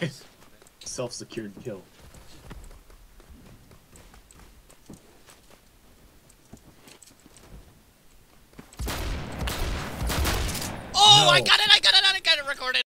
guys. Self-secured kill. Oh, I got it! I got it! I got it recorded.